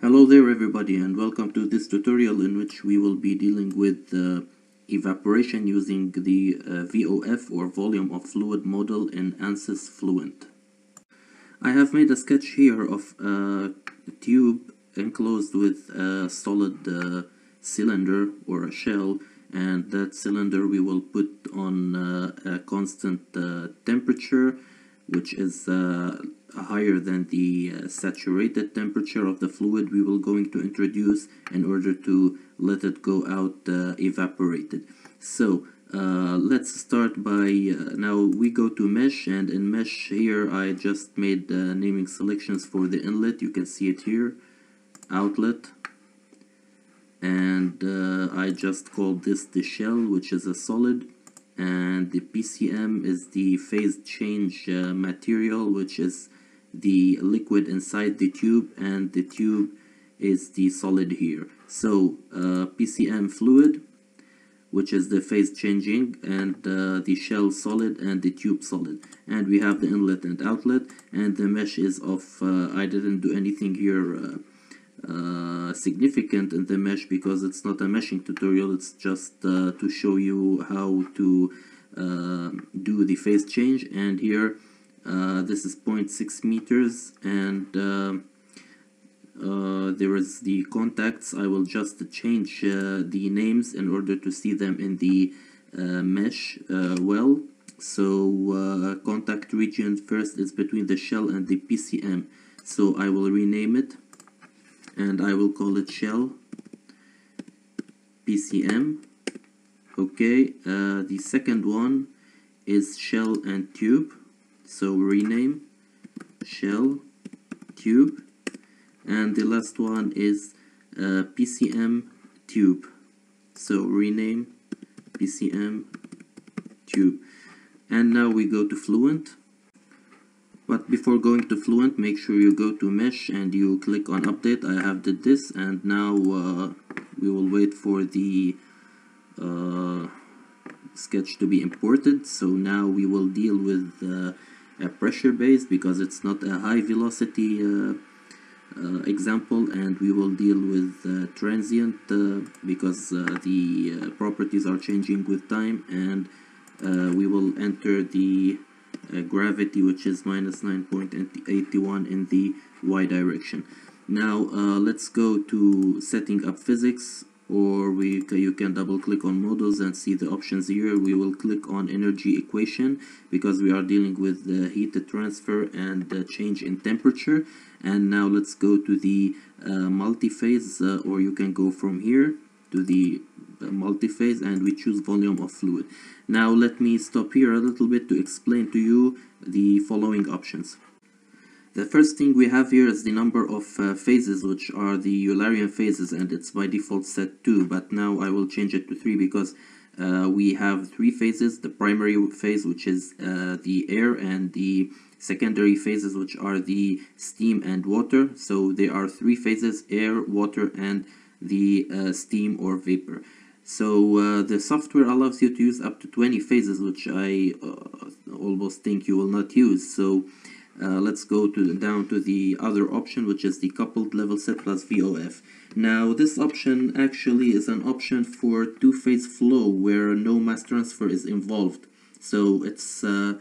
Hello there everybody and welcome to this tutorial in which we will be dealing with uh, evaporation using the uh, VOF or volume of fluid model in ANSYS Fluent. I have made a sketch here of a tube enclosed with a solid uh, cylinder or a shell and that cylinder we will put on uh, a constant uh, temperature which is uh, higher than the uh, saturated temperature of the fluid we will going to introduce in order to let it go out uh, evaporated. So uh, let's start by uh, now we go to mesh and in mesh here I just made uh, naming selections for the inlet. You can see it here outlet. And I just called this the shell which is a solid. And the PCM is the phase change uh, material which is the liquid inside the tube and the tube is the solid here. So uh, PCM fluid which is the phase changing and uh, the shell solid and the tube solid. And we have the inlet and outlet and the mesh is of uh, I didn't do anything here uh, uh, significant in the mesh because it's not a meshing tutorial. It's just uh, to show you how to do the phase change. And here uh, this is 0.6 meters and uh, uh, there is the contacts. I will just change the names in order to see them in the mesh well. So contact region first is between the shell and the PCM so I will rename it and I will call it shell PCM okay uh, the second one is shell and tube so rename shell tube and the last one is uh, PCM tube so rename PCM tube and now we go to Fluent but before going to Fluent, make sure you go to Mesh and you click on Update. I have did this and now uh, we will wait for the uh, sketch to be imported. So now we will deal with uh, a pressure base because it's not a high velocity uh, uh, example and we will deal with uh, transient because the properties are changing with time and we will enter the uh, gravity which is minus 9.81 in the y direction. Now uh, let's go to setting up physics or we you can double click on models and see the options here. We will click on energy equation because we are dealing with the heat transfer and the change in temperature. And now let's go to the uh, multi-phase uh, or you can go from here to the multi-phase and we choose volume of fluid. Now let me stop here a little bit to explain to you the following options the first thing we have here is the number of uh, phases which are the Eulerian phases and it's by default set 2 but now I will change it to 3 because uh, we have three phases. The primary phase which is uh, the air and the secondary phases which are the steam and water. So there are three phases air water and the uh, steam or vapor. So uh, the software allows you to use up to 20 phases which I uh, almost think you will not use. So uh, let's go to down to the other option which is the coupled level set plus VOF now this option actually is an option for two-phase flow where no mass transfer is involved. So it's uh,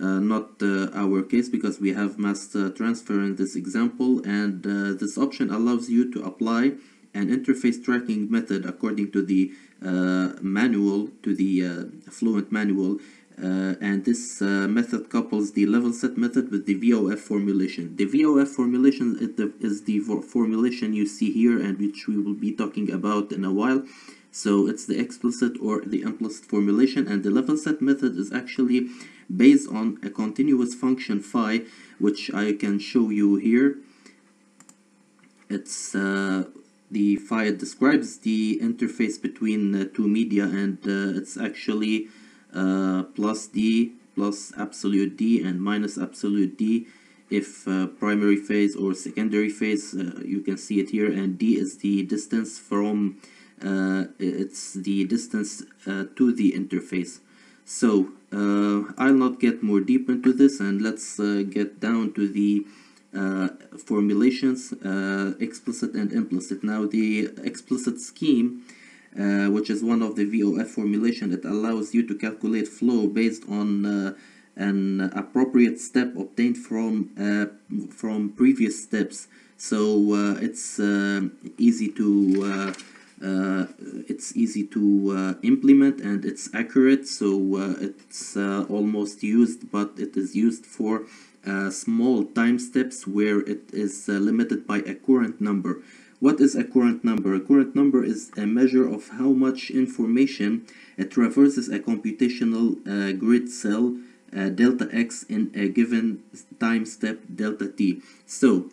uh, not uh, our case because we have mass uh, transfer in this example and uh, this option allows you to apply an interface tracking method according to the manual, to the Fluent manual, uh, and this uh, method couples the level set method with the VOF formulation. The VOF formulation is the, formulation you see here and which we will be talking about in a while. So it's the explicit or the implicit formulation and the level set method is actually based on a continuous function phi which I can show you here. It's uh, the phi describes the interface between uh, two media and uh, it's actually uh, plus d plus absolute d and minus absolute d if uh, primary phase or secondary phase uh, you can see it here and d is the distance from uh, it's the distance to the interface so I'll not get more deep into this and let's get down to the uh, formulations, uh, explicit and implicit. Now the explicit scheme, uh, which is one of the VOF formulation, it allows you to calculate flow based on uh, an appropriate step obtained from uh, from previous steps. So uh, it's uh, easy to it's easy to implement and it's accurate. So it's almost used, but it is used for small time steps where it is limited by a Courant number. What is a Courant number? A Courant number is a measure of how much information it traverses a computational uh, grid cell uh, delta x in a given time step delta t. So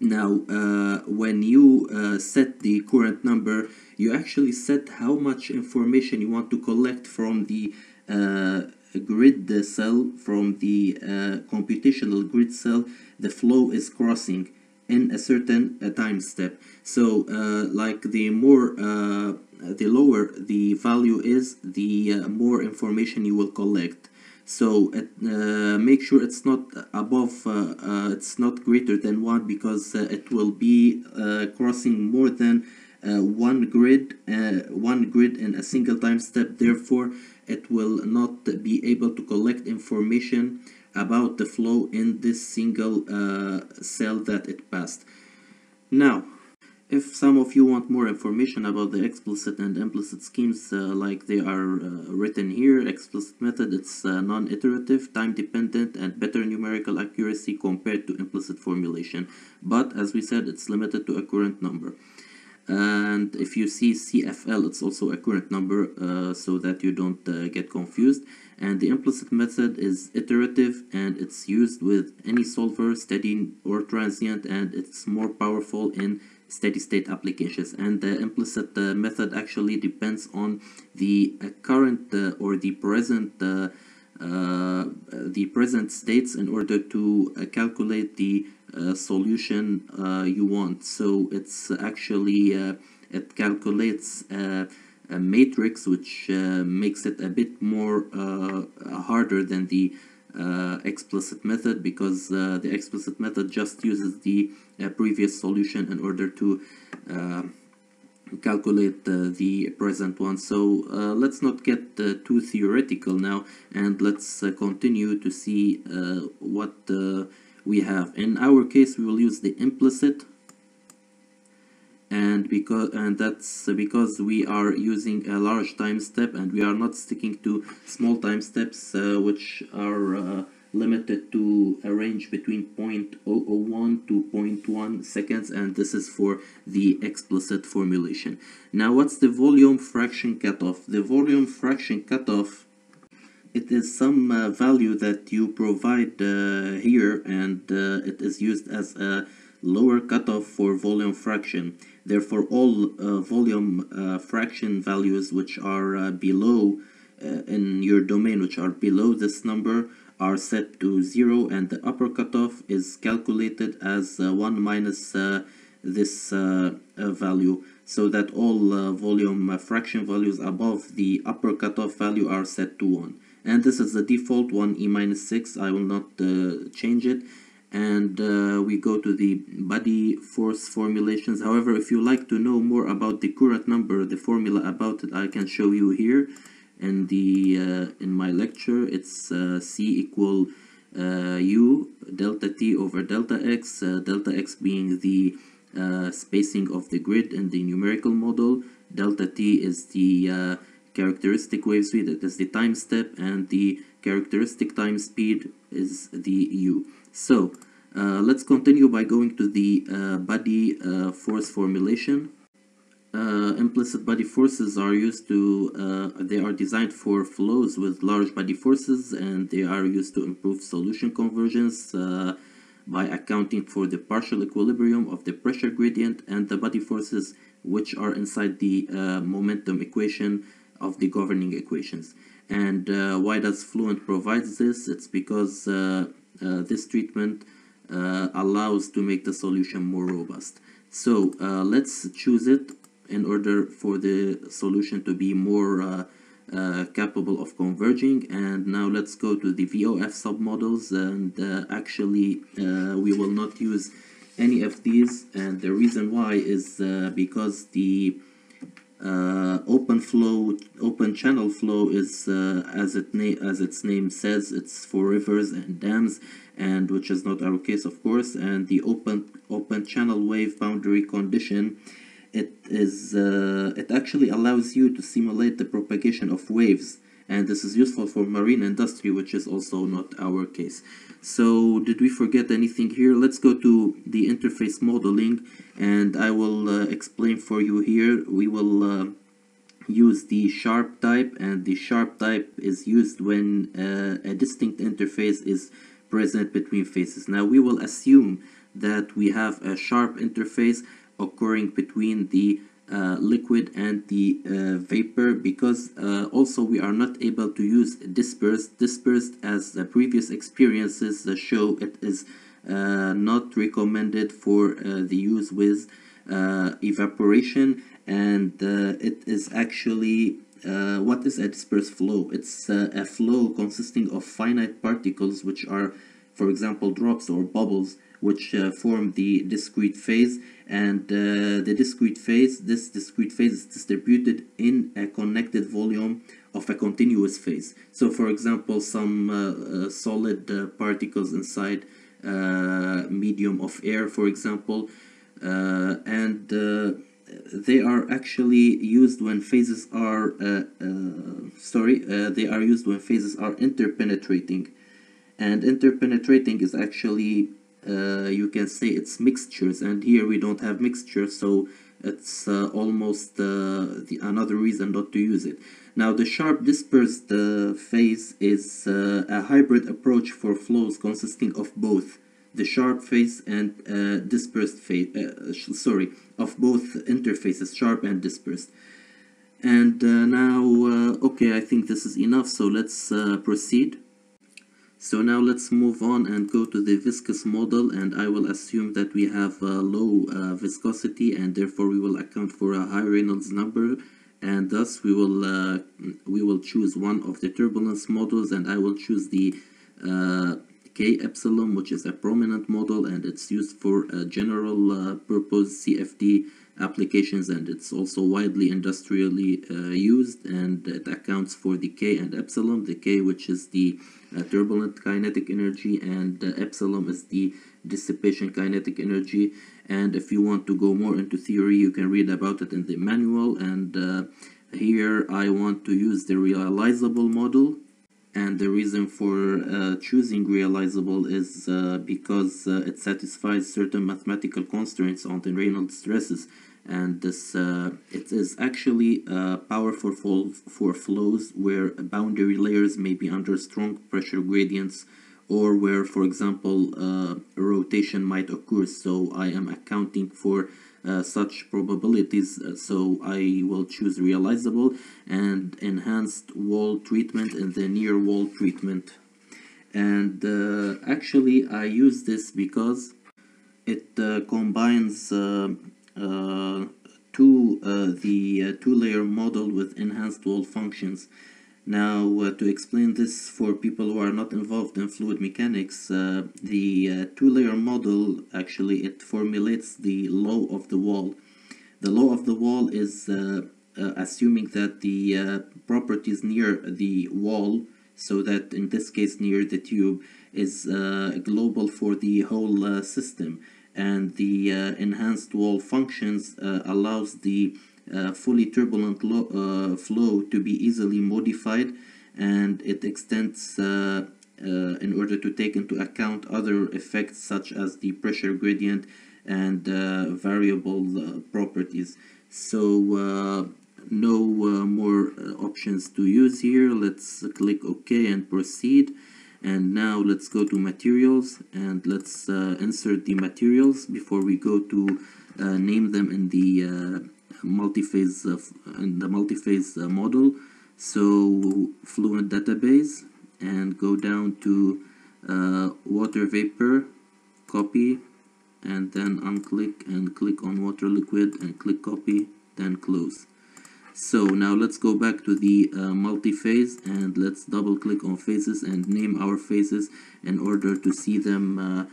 now uh, when you uh, set the Courant number you actually set how much information you want to collect from the uh, grid cell from the uh, computational grid cell the flow is crossing in a certain uh, time step. So uh, like the more uh, the lower the value is the uh, more information you will collect. So it, uh, make sure it's not above uh, uh, it's not greater than one because it will be crossing more than one grid one grid in a single time step. Therefore it will not be able to collect information about the flow in this single uh, cell that it passed now if some of you want more information about the explicit and implicit schemes uh, like they are uh, written here, explicit method it's uh, non-iterative, time-dependent and better numerical accuracy compared to implicit formulation. But as we said, it's limited to a Courant number. And if you see CFL, it's also a Courant number uh, so that you don't uh, get confused. And the implicit method is iterative and it's used with any solver, steady or transient, and it's more powerful in steady state applications. And the implicit uh, method actually depends on the uh, current uh, or the present uh, uh, the present states in order to uh, calculate the solution you want. So it's actually it calculates a matrix which makes it a bit more harder than the uh, explicit method because uh, the explicit method just uses the uh, previous solution in order to uh, calculate the present one. So uh, let's not get uh, too theoretical now and let's continue to see what we have. In our case we will use the implicit and because and that's because we are using a large time step and we are not sticking to small time steps uh, which are uh, limited to a range between 0.001 to 0.1 seconds and this is for the explicit formulation. Now what's the volume fraction cutoff? The volume fraction cutoff it is some uh, value that you provide uh, here and uh, it is used as a lower cutoff for volume fraction Therefore, all uh, volume uh, fraction values which are uh, below uh, in your domain, which are below this number, are set to 0 and the upper cutoff is calculated as uh, 1 minus uh, this value so that all volume fraction values above the upper cutoff value are set to 1 and this is the default 1 e minus 6 I will not change it and uh, we go to the body force formulations. However if you like to know more about the Courant number the formula about it I can show you here in the uh, in my lecture. It's uh, C equal uh, U delta T over delta X uh, delta X being the uh, spacing of the grid in the numerical model. Delta T is the characteristic wave speed that is the time step and the characteristic time speed is the U so uh, let's continue by going to the uh, body uh, force formulation. Uh, implicit body forces are used to, uh, they are designed for flows with large body forces and they are used to improve solution convergence uh, by accounting for the partial equilibrium of the pressure gradient and the body forces which are inside the momentum equation of the governing equations. And why does Fluent provide this? It's because this treatment uh, allows to make the solution more robust. So uh, let's choose it in order for the solution to be more uh, uh, capable of converging. And now let's go to the VOF submodels. And uh, actually uh, we will not use any of these and the reason why is uh, because the uh, open flow open channel flow is uh, as it as its name says it's for rivers and dams and which is not our case of course and the open open channel wave boundary condition it is uh, it actually allows you to simulate the propagation of waves and this is useful for marine industry which is also not our case. So did we forget anything here? Let's go to the interface modeling and I will uh, explain for you here. We will uh, use the sharp type and the sharp type is used when uh, a distinct interface is present between faces. Now we will assume that we have a sharp interface occurring between the uh, liquid and the uh, vapor because uh, also we are not able to use dispersed dispersed as the previous experiences show it is uh, not recommended for uh, the use with uh, evaporation and it is actually what is a dispersed flow? It's a flow consisting of finite particles which are for example drops or bubbles which uh, form the discrete phase and uh, the discrete phase this discrete phase is distributed in a connected volume of a continuous phase. So for example some uh, solid particles inside medium of air for example and they are actually used when phases are uh, uh, sorry uh, they are used when phases are interpenetrating. And interpenetrating is actually uh, you can say it's mixtures and here we don't have mixtures so it's uh, almost uh, the, another reason not to use it. Now the sharp dispersed uh, phase is uh, a hybrid approach for flows consisting of both the sharp phase and uh, dispersed phase sorry of both interfaces sharp and dispersed. And now okay I think this is enough so let's proceed so now let's move on and go to the viscous model and I will assume that we have a low uh, viscosity and therefore we will account for a high Reynolds number. And thus we will uh, we will choose one of the turbulence models and I will choose the uh, K epsilon which is a prominent model and it's used for a general uh, purpose CFD applications and it's also widely industrially uh, used and it accounts for the K and epsilon. The K which is the uh, turbulent kinetic energy and uh, epsilon is the dissipation kinetic energy. And if you want to go more into theory you can read about it in the manual. And uh, here I want to use the realizable model and the reason for uh, choosing realizable is uh, because uh, it satisfies certain mathematical constraints on the Reynolds stresses. And this uh, it is actually uh, powerful for, for flows where boundary layers may be under strong pressure gradients or where for example uh, rotation might occur. So I am accounting for such probabilities uh, so I will choose realizable and enhanced wall treatment and the near wall treatment and uh, actually I use this because it combines uh, to uh, the uh, two-layer model with enhanced wall functions. Now, uh, to explain this for people who are not involved in fluid mechanics, uh, the uh, two-layer model actually it formulates the law of the wall. The law of the wall is assuming that the properties near the wall, so that in this case near the tube, is global for the whole system and the uh, enhanced wall functions uh, allows the uh, fully turbulent flow to be easily modified and it extends uh, in order to take into account other effects such as the pressure gradient and uh, variable uh, properties. So no more options to use here. Let's click ok and proceed. And now let's go to materials and let's uh, insert the materials before we go to uh, name them in the uh, multi-phase in the multi-phase uh, model so fluent database and go down to uh, water vapor copy and then unclick and click on water liquid and click copy then close. So now let's go back to the uh, multi-phase and let's double click on phases and name our phases in order to see them uh,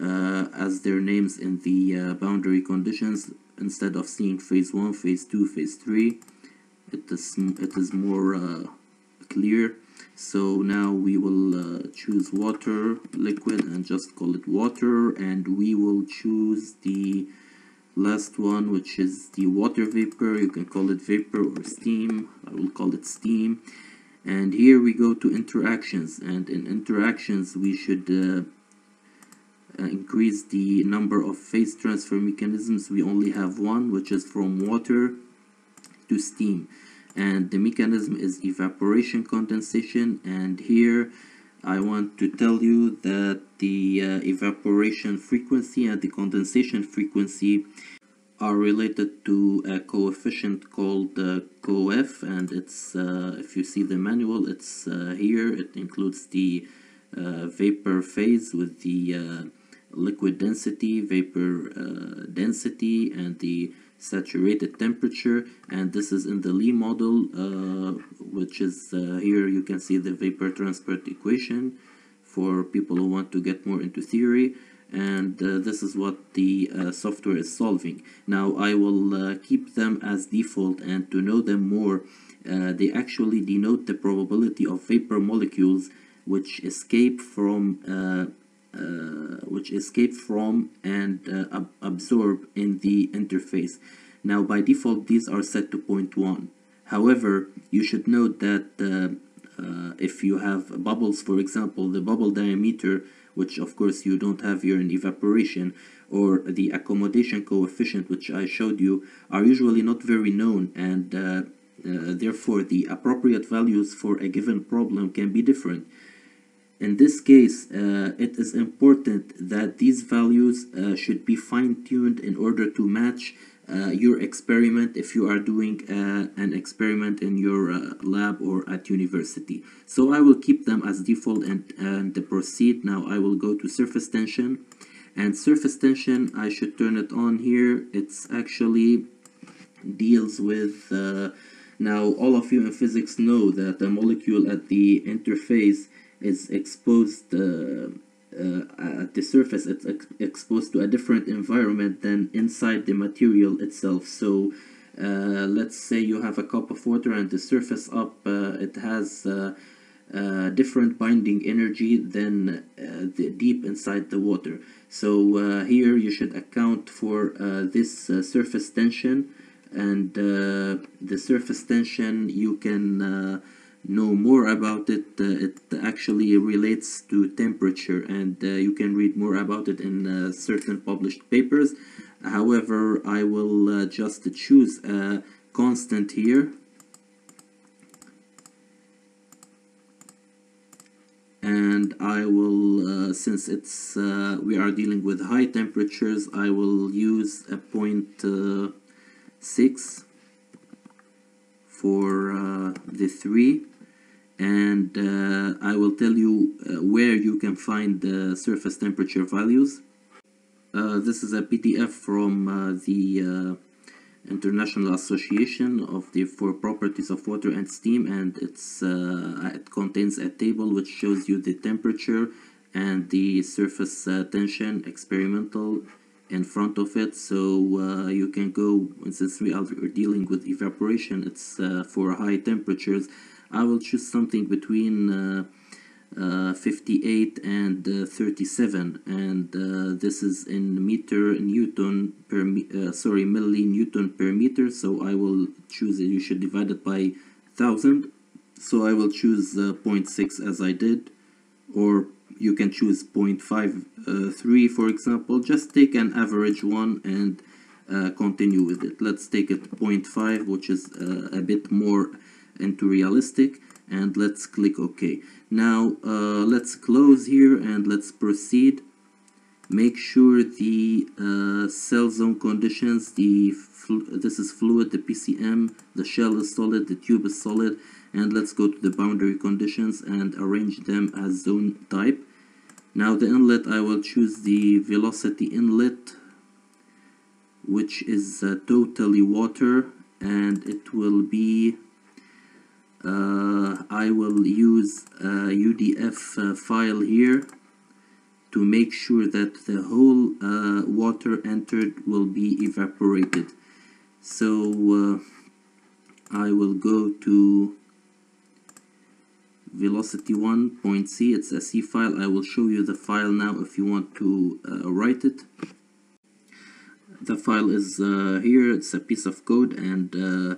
uh, as their names in the uh, boundary conditions instead of seeing phase 1, phase 2, phase 3 it is, it is more uh, clear. So now we will uh, choose water liquid and just call it water. And we will choose the last one which is the water vapor. You can call it vapor or steam. I will call it steam. And here we go to interactions. And in interactions we should uh, increase the number of phase transfer mechanisms we only have one which is from water to steam. And the mechanism is evaporation condensation. And here I want to tell you that the uh, evaporation frequency and the condensation frequency are related to a coefficient called uh, COEF and it's uh, if you see the manual it's uh, here. It includes the uh, vapor phase with the uh, liquid density vapor uh, density and the saturated temperature. And this is in the Lee model uh, which is uh, here you can see the vapor transport equation for people who want to get more into theory. And uh, this is what the uh, software is solving. Now I will uh, keep them as default and to know them more they actually denote the probability of vapor molecules which escape from which escape from and uh, ab absorb in the interface. Now by default these are set to 0.1. However, you should note that uh, uh, if you have bubbles, for example, the bubble diameter, which of course you don't have here in evaporation, or the accommodation coefficient, which I showed you, are usually not very known and uh, uh, therefore the appropriate values for a given problem can be different. In this case, uh, it is important that these values uh, should be fine-tuned in order to match uh, your experiment if you are doing uh, an experiment in your uh, lab or at university. So I will keep them as default and, and proceed. Now I will go to surface tension and surface tension I should turn it on here. It's actually deals with uh, now all of you in physics know that a molecule at the interface is exposed uh, uh, at the surface it's ex exposed to a different environment than inside the material itself so uh, let's say you have a cup of water and the surface up it has uh, different binding energy than uh, the deep inside the water. So uh, here you should account for this surface tension and the surface tension you can know more about it uh, it actually relates to temperature and uh, you can read more about it in uh, certain published papers. However I will just choose a constant here. And I will uh, since it's uh, we are dealing with high temperatures I will use a point uh, 6 for the 3 and uh, I will tell you uh, where you can find the surface temperature values. This is a PDF from the International Association of the for Properties of Water and Steam and it's uh, it contains a table which shows you the temperature and the surface uh, tension experimental in front of it. So uh, you can go since we are dealing with evaporation it's uh, for high temperatures I will choose something between uh, uh, 58 and uh, 37 and uh, this is in meter newton per uh, sorry millinewton per meter so I will choose it. You should divide it by thousand. So I will choose uh, 0.6 as I did or you can choose 0.53 for example. Just take an average one and continue with it. Let's take it 0.5 which is a bit more into realistic and let's click OK. Now uh, let's close here and let's proceed. Make sure the uh, cell zone conditions, the this is fluid, the PCM, the shell is solid, the tube is solid, and let's go to the boundary conditions and arrange them as zone type. Now the inlet, I will choose the velocity inlet, which is uh, totally water and it will be I will use a UDF uh, file here to make sure that the whole uh, water entered will be evaporated. So uh, I will go to velocity1.c it's a C file. I will show you the file now if you want to uh, write it. The file is uh, here. It's a piece of code and uh,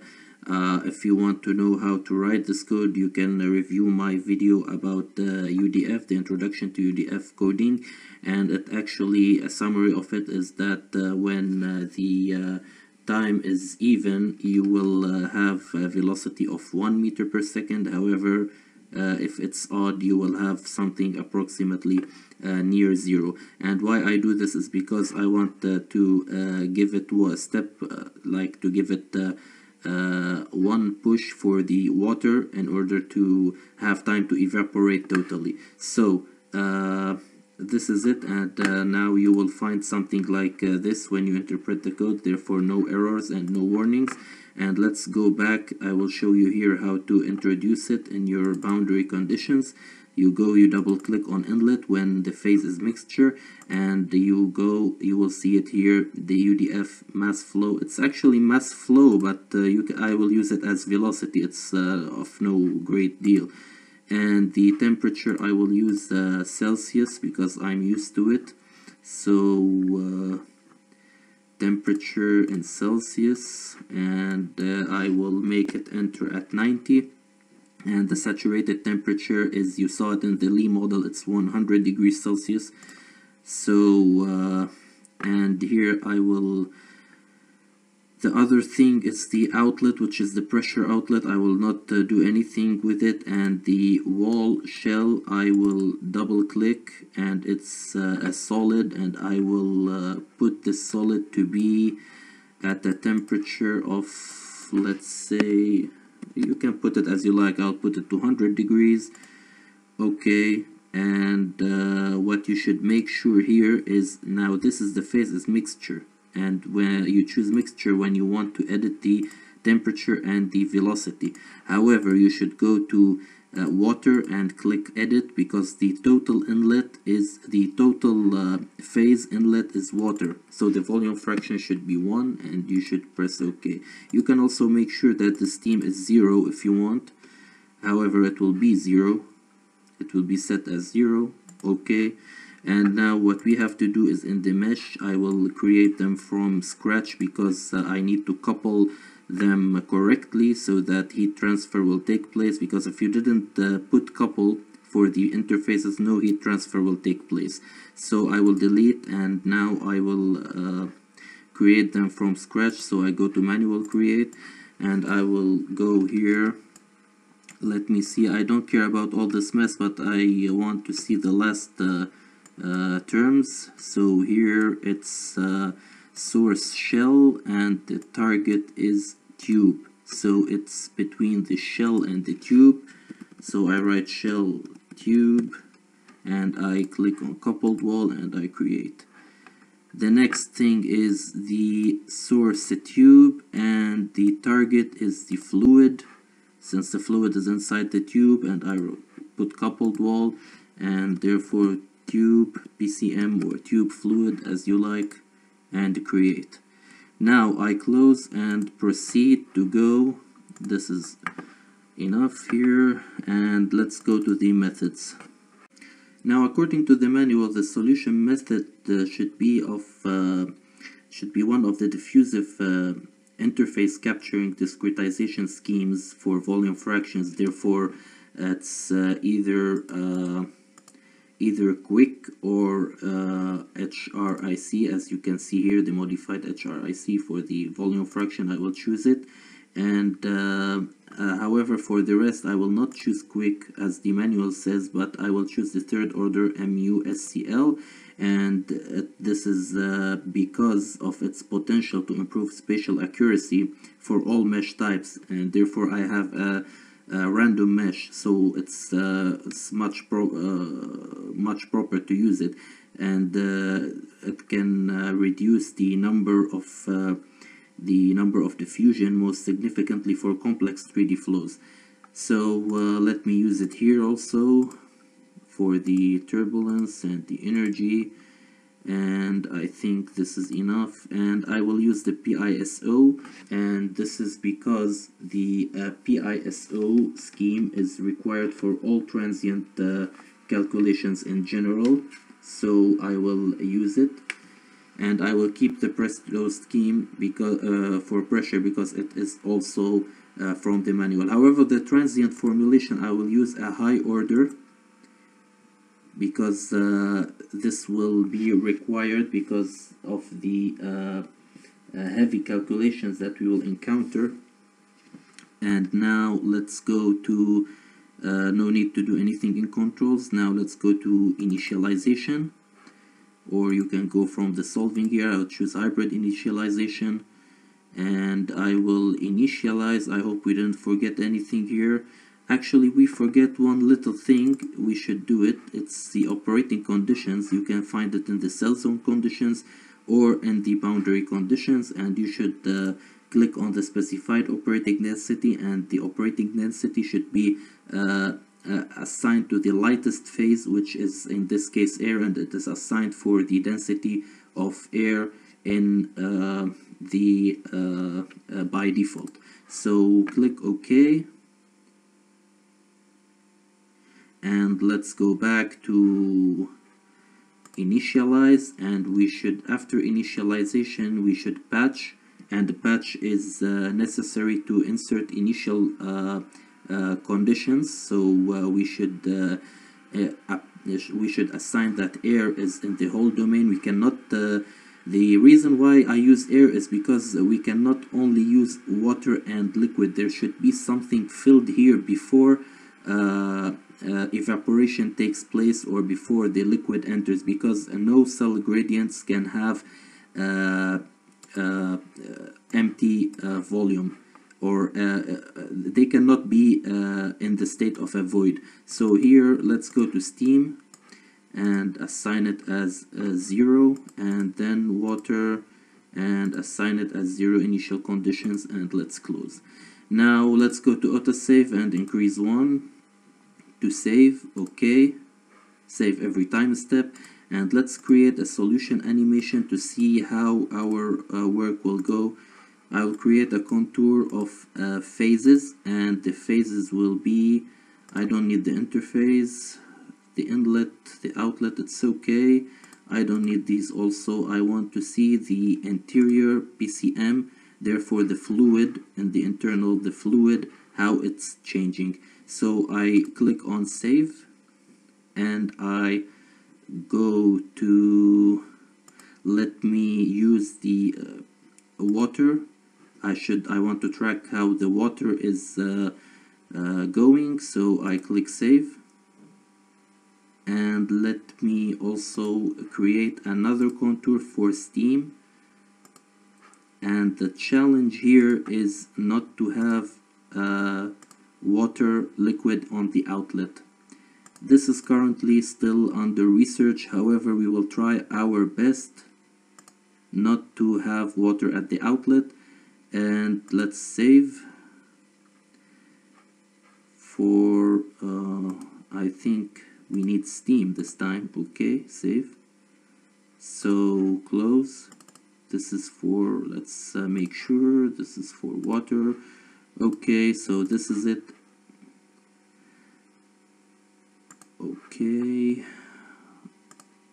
uh, if you want to know how to write this code you can review my video about UDF the introduction to UDF coding. And it actually a summary of it is that uh, when uh, the uh, time is even you will have a velocity of 1 meter per second. However uh, if it's odd you will have something approximately uh, near zero. And why I do this is because I want uh, to give it a step like to give it one push for the water in order to have time to evaporate totally. So uh, this is it and uh, now you will find something like uh, this when you interpret the code. Therefore no errors and no warnings. And let's go back. I will show you here how to introduce it in your boundary conditions you go you double click on inlet when the phase is mixture and you go you will see it here the UDF mass flow. It's actually mass flow but uh, you I will use it as velocity. It's uh, of no great deal. And the temperature I will use uh, Celsius because I'm used to it. So uh, temperature in Celsius and uh, I will make it enter at 90 and the saturated temperature is you saw it in the Lee model it's 100 degrees Celsius. So uh, and here I will the other thing is the outlet which is the pressure outlet. I will not uh, do anything with it and the wall shell I will double click and it's uh, a solid and I will uh, put the solid to be at a temperature of let's say you can put it as you like. I'll put it to 100 degrees okay? And uh, what you should make sure here is now this is the phase is mixture. And when you choose mixture when you want to edit the temperature and the velocity. However you should go to uh, water and click edit because the total inlet is the total uh, phase inlet is water. So the volume fraction should be 1 and you should press ok. You can also make sure that the steam is 0 if you want. However it will be 0 it will be set as 0 okay and now what we have to do is in the mesh I will create them from scratch because uh, I need to couple them correctly so that heat transfer will take place because if you didn't uh, put couple for the interfaces no heat transfer will take place. So I will delete and now I will uh, create them from scratch. So I go to manual create and I will go here. Let me see. I don't care about all this mess but I want to see the last uh, uh, terms. So here it's uh, source shell and the target is tube so it's between the shell and the tube so I write shell tube and I click on coupled wall and I create. The next thing is the source tube and the target is the fluid. Since the fluid is inside the tube and I put coupled wall and therefore tube PCM or tube fluid as you like and create now I close and proceed to go. This is enough here and let's go to the methods. Now according to the manual the solution method uh, should be of uh, should be one of the diffusive uh, interface capturing discretization schemes for volume fractions. Therefore it's uh, either uh, either quick or uh, HRIC as you can see here the modified HRIC for the volume fraction I will choose it. And uh, uh, however for the rest I will not choose quick as the manual says but I will choose the third order MUSCL and uh, this is uh, because of its potential to improve spatial accuracy for all mesh types. And therefore I have a random mesh so it's, uh, it's much pro uh, much proper to use it and uh, it can reduce the number of the number of diffusion most significantly for complex 3D flows. So uh, let me use it here also for the turbulence and the energy and I think this is enough. And I will use the PISO and this is because the uh, PISO scheme is required for all transient uh, calculations in general. So I will use it. And I will keep the Presto scheme because uh, for pressure because it is also uh, from the manual. However the transient formulation I will use a high order because uh, this will be required because of the uh, uh, heavy calculations that we will encounter. And now let's go to uh, no need to do anything in controls. Now let's go to initialization. Or you can go from the solving here. I'll choose hybrid initialization. And I will initialize. I hope we didn't forget anything here actually we forget one little thing. We should do it. It's the operating conditions. You can find it in the cell zone conditions or in the boundary conditions and you should uh, click on the specified operating density and the operating density should be uh, uh, assigned to the lightest phase which is in this case air and it is assigned for the density of air in uh, the uh, uh, by default. So click OK and let's go back to initialize and we should after initialization we should patch. And the patch is uh, necessary to insert initial uh, uh, conditions. So uh, we should uh, uh, we should assign that air is in the whole domain. We cannot the reason why I use air is because we cannot only use water and liquid. There should be something filled here before uh, uh, evaporation takes place or before the liquid enters because uh, no cell gradients can have uh, uh, empty volume or they cannot be in the state of a void. So here let's go to steam and assign it as zero and then water and assign it as zero initial conditions and let's close. Now let's go to autosave and increase one to save okay? Save every time step. And let's create a solution animation to see how our uh, work will go. I will create a contour of uh, phases and the phases will be I don't need the interface the inlet the outlet it's okay. I don't need these also. I want to see the interior PCM therefore the fluid and the internal the fluid how it's changing so I click on save and I go to let me use the uh, water. I should I want to track how the water is uh, uh, going. So I click save. And let me also create another contour for steam. And the challenge here is not to have uh, water liquid on the outlet. This is currently still under research, however we will try our best not to have water at the outlet. And let's save for uh, I think we need steam this time. Okay save. So close. This is for let's uh, make sure this is for water okay so this is it. Okay.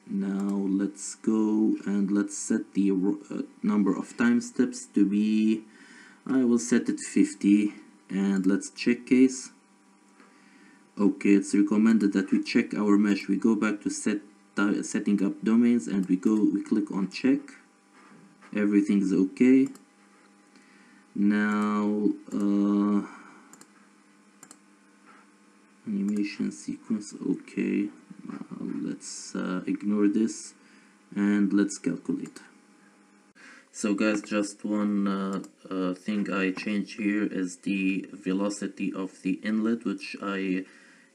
Now let's go and let's set the uh, number of time steps to be I will set it 50 and let's check case. Okay it's recommended that we check our mesh. We go back to set setting up domains and we go we click on check. Everything's okay now uh, animation sequence okay. Uh, let's uh, ignore this and let's calculate. So guys just one uh, uh thing I change here is the velocity of the inlet which I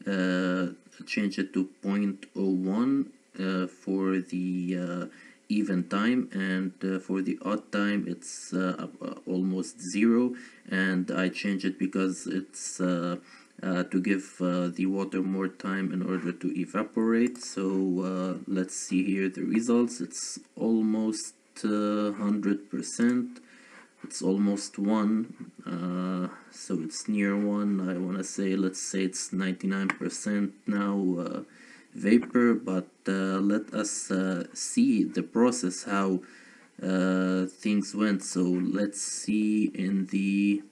uh, change it to 0.01 uh, for the even time and uh, for the odd time it's uh, uh, almost zero and I change it because it's uh, uh, to give uh, the water more time in order to evaporate. So let's see here the results. It's almost 100% it's almost 1 so it's near 1 I want to say let's say it's 99% now vapor but uh, let us uh, see the process how uh, things went. So let's see in the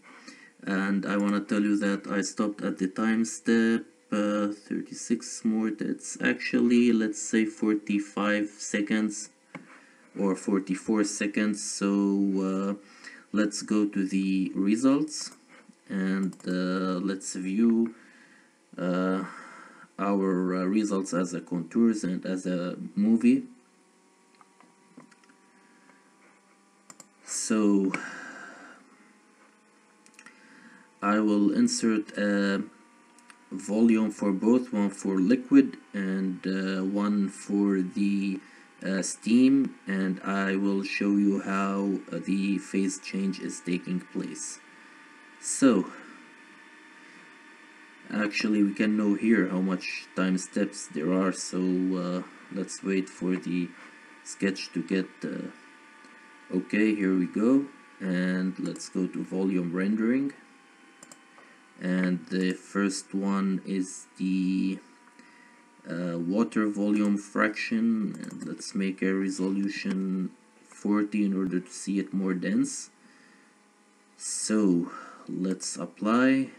and I want to tell you that I stopped at the time step uh, 36 more. That's actually let's say 45 seconds or 44 seconds. So uh, let's go to the results and uh, let's view our uh, results as a contours and as a movie. So I will insert a volume for both one for liquid and uh, one for the uh, steam and I will show you how the phase change is taking place. So actually we can know here how much time steps there are so uh, let's wait for the sketch to get uh, okay here we go. And let's go to volume rendering. And the first one is the uh, water volume fraction. And let's make a resolution 40 in order to see it more dense. So let's apply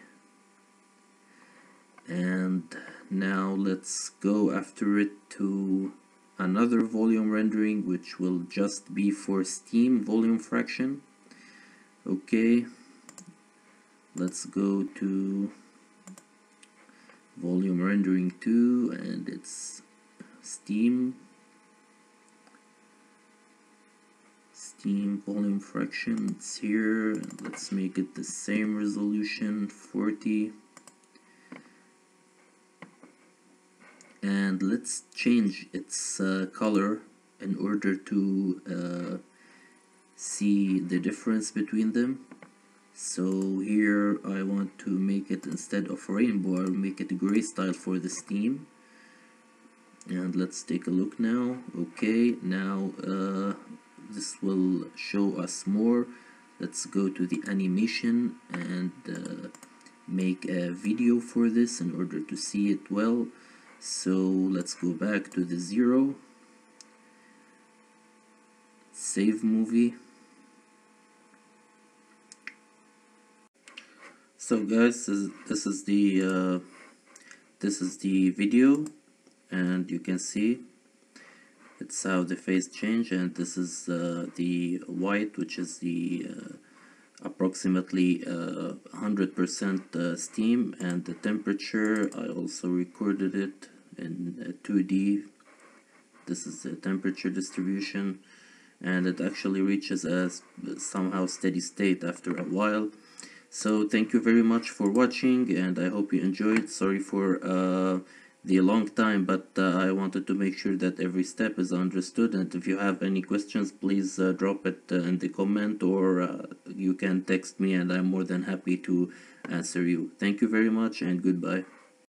and now let's go after it to another volume rendering which will just be for steam volume fraction. Okay let's go to volume rendering 2 and it's steam. Steam volume fraction it's here. Let's make it the same resolution 40 and let's change its uh, color in order to uh, see the difference between them. So here I want to make it instead of rainbow I'll make it gray style for the steam. And let's take a look now. Okay now uh, this will show us more. Let's go to the animation and uh, make a video for this in order to see it well so let's go back to the zero. Save movie. So guys this is, the uh, this is the video and you can see it's how the phase change and this is uh, the white which is the uh, approximately 100% uh, uh, steam and the temperature I also recorded it in 2D this is the temperature distribution and it actually reaches a somehow steady state after a while. So thank you very much for watching and I hope you enjoyed. Sorry for uh, the long time but uh, I wanted to make sure that every step is understood and if you have any questions please uh, drop it uh, in the comment or uh, you can text me and I'm more than happy to answer you. Thank you very much and goodbye